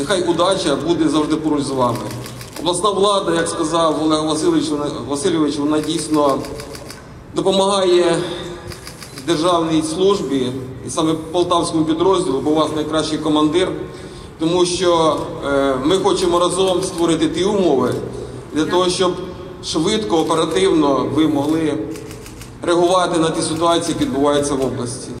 Нехай удача буде завжди поруч з вами. Обласна влада, як сказав Олег Васильович, вона- Васильович, вона дійсно допомагає державній службі і саме полтавському підрозділу, бо у вас найкращий командир, тому що е, ми хочемо разом створити ті умови для того, щоб швидко, оперативно ви могли реагувати на ті ситуації, які відбуваються в області.